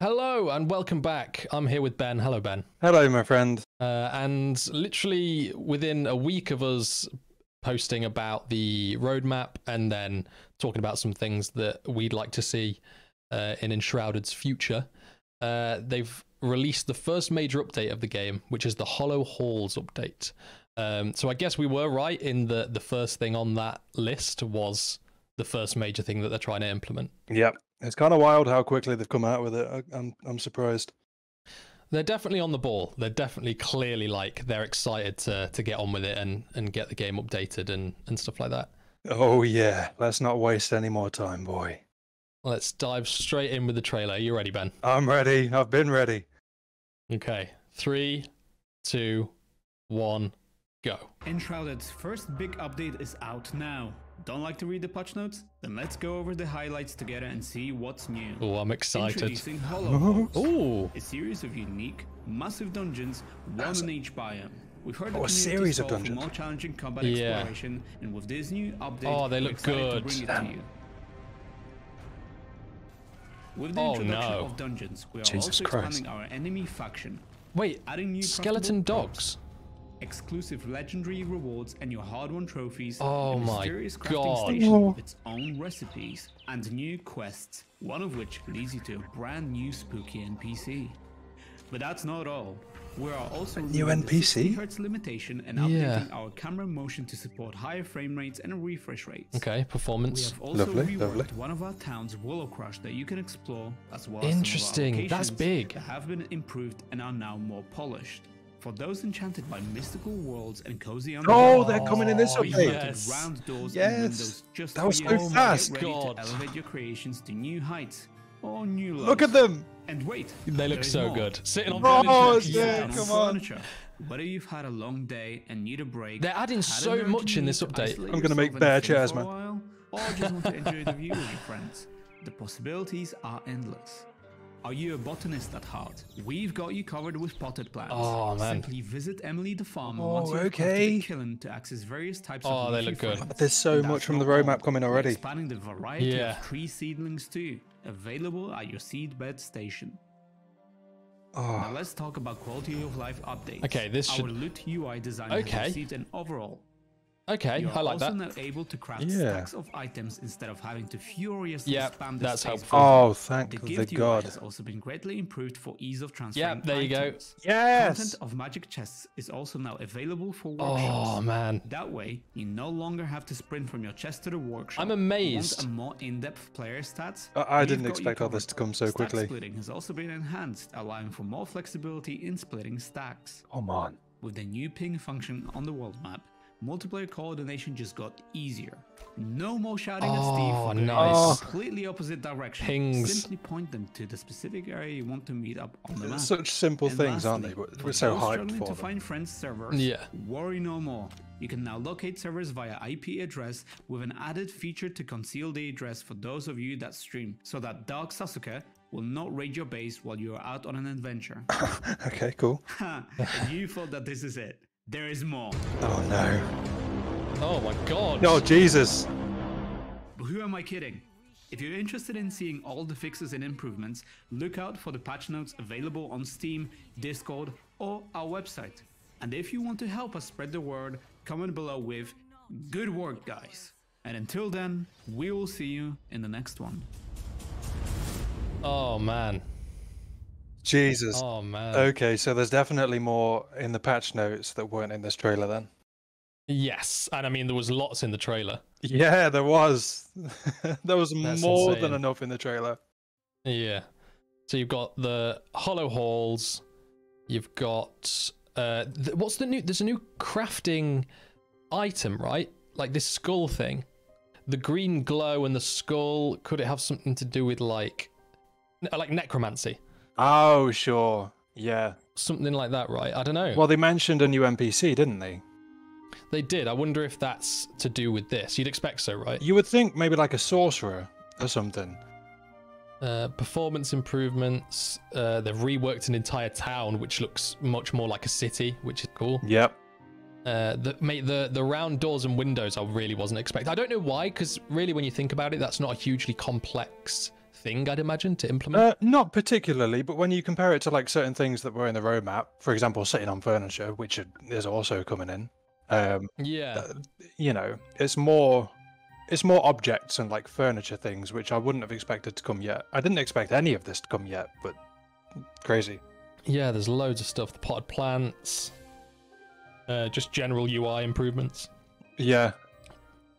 Hello and welcome back. I'm here with Ben. Hello, Ben. Hello, my friend. Uh, and literally within a week of us posting about the roadmap and then talking about some things that we'd like to see uh, in Enshrouded's future, uh, they've released the first major update of the game, which is the Hollow Halls update. Um, so I guess we were right in the the first thing on that list was the first major thing that they're trying to implement. Yep. It's kind of wild how quickly they've come out with it. I, I'm I'm surprised. They're definitely on the ball. They're definitely clearly like they're excited to to get on with it and and get the game updated and and stuff like that. Oh yeah. Let's not waste any more time, boy. Let's dive straight in with the trailer. You ready, Ben? I'm ready. I've been ready. Okay. Three, two, one, go. Enshrouded's first big update is out now. Don't like to read the patch notes? Then let's go over the highlights together and see what's new. Oh, I'm excited. Introducing Hollow Halls, Ooh. a series of unique, massive dungeons, one in each biome. We've heard the Oh, a series of dungeons. more challenging combat Yeah. exploration, and with this new update, Oh, they look excited to good. bring it to you. With the Oh, introduction no. of dungeons, we are Jesus also Christ. expanding our enemy faction, Wait, adding new skeleton craftable props, dogs. Exclusive legendary rewards and your hard-won trophies. Oh a my mysterious crafting God. station with its own recipes and new quests, one of which leads you to a brand new spooky NPC. But that's not all. We are also new removing the NPC? 60 hertz limitation and Yeah. updating our camera motion to support higher frame rates and refresh rates. Okay, performance. We have also Lovely, reworked lovely. one of our towns, Willow Crush, that you can explore, as well as some of our Interesting, that's big. That have been improved and are now more polished. For those enchanted by mystical worlds and cozy Oh, underground they're coming in this Oh, update. yes. round doors Yes. and windows just That was you. so Get fast. ready God. to elevate your creations to new heights or new lows. Look at them. And wait, they look so more. good. Sitting on oh, furniture. Yeah, come on. Furniture. Whether you've had a long day and need a break, they're adding so much in this update. I'm gonna make yourself bear and chairs, man. while, Or just want to enjoy the view with your friends. The possibilities are endless. Are you a botanist at heart? We've got you covered with potted plants. Oh, man. Simply visit Emily the farm Oh, once you've crafted okay. a kiln to access various types Oh, of they look good. fragrance. There's so And much from the roadmap coming already. Expanding the variety Yeah. of tree seedlings too, available at your seedbed station. Ah. Now Oh, let's talk about quality of life updates. Okay, this should. Our loot UI design Okay. has received an overall. Okay, You are I like also that. now able to craft Yeah. stacks of items instead of having to furiously Yeah, spam the that's space helpful. bar. oh, thank The the gift UI god. has also been greatly improved for ease of transferring there you go. items. Yes. Content of magic chests is also now available for oh, workshops. Oh man, That way, you no longer have to sprint from your chest to the workshop. I'm Want amazed. a more in-depth player stats? I- I didn't expect all this to come so Stack quickly. splitting has also been enhanced, allowing for more flexibility in splitting stacks. Come on. With the new ping function on the world map, multiplayer coordination just got easier. No more shouting at Steve Oh, nice. in completely opposite direction. Pings. Simply point them to the specific area you want to meet up on the map. Such simple And things, aren't they? But we're so those hyped struggling for to them. find friends servers, Yeah. worry no more. You can now locate servers via IP address with an added feature to conceal the address for those of you that stream, so that Dark Sasuke will not raid your base while you are out on an adventure. Okay, cool. You thought that this is it. There is more. Oh no. oh my god. Oh Jesus. But who am I kidding? If you're interested in seeing all the fixes and improvements, look out for the patch notes available on Steam, Discord, or our website. And if you want to help us spread the word, comment below with good work, guys. And until then, we will see you in the next one. Oh man. Jesus. Oh man. Okay, so there's definitely more in the patch notes that weren't in this trailer then. Yes, and I mean there was lots in the trailer. Yeah, there was. there was That's more insane. than enough in the trailer. Yeah. So you've got the hollow halls. You've got uh, th- what's the new? There's a new crafting item, right? Like this skull thing. The green glow and the skull. Could it have something to do with like, like necromancy? Oh, sure. Yeah. Something like that, right? I don't know. Well, they mentioned a new NPC, didn't they? they did. I wonder if that's to do with this. You'd expect so, right? You would think maybe like a sorcerer or something. Uh, performance improvements. Uh, they've reworked an entire town, which looks much more like a city, which is cool. Yep. Uh, the mate, the the round doors and windows, I really wasn't expecting. I don't know why, because really, when you think about it, that's not a hugely complex thing, I'd imagine, to implement. Uh, not particularly, but when you compare it to like certain things that were in the roadmap, for example, sitting on furniture, which is also coming in, um, yeah. you know, it's more, it's more objects and like furniture things, which I wouldn't have expected to come yet. I didn't expect any of this to come yet, but crazy. Yeah, there's loads of stuff. The potted plants, uh, just general UI improvements. Yeah,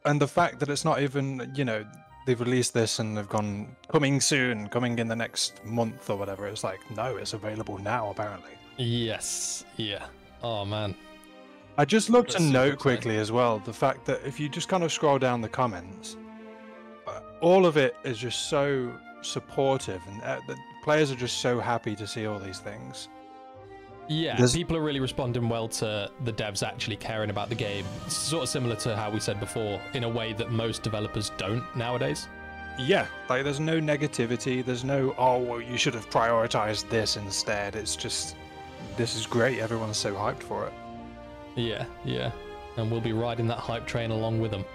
and the fact that it's not even, you know, they've released this and they've gone coming soon, coming in the next month or whatever. It's like no, it's available now apparently. Yes. Yeah. Oh man. I just love to That's note exciting. quickly as well the fact that if you just kind of scroll down the comments, uh, all of it is just so supportive, and uh, the players are just so happy to see all these things. Yeah, There's- people are really responding well to the devs actually caring about the game. It's sort of similar to how we said before, in a way that most developers don't nowadays. Yeah, like there's no negativity. There's no oh well you should have prioritized this instead. It's just this is great. Everyone's so hyped for it. Yeah, yeah. And we'll be riding that hype train along with them.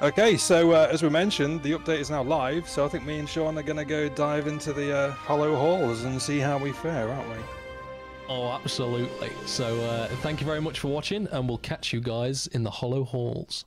Okay, so uh, as we mentioned, the update is now live. So I think me and Sean are gonna go dive into the uh, hollow halls and see how we fare, aren't we? Oh, absolutely. So, uh, thank you very much for watching, and we'll catch you guys in the Hollow Halls.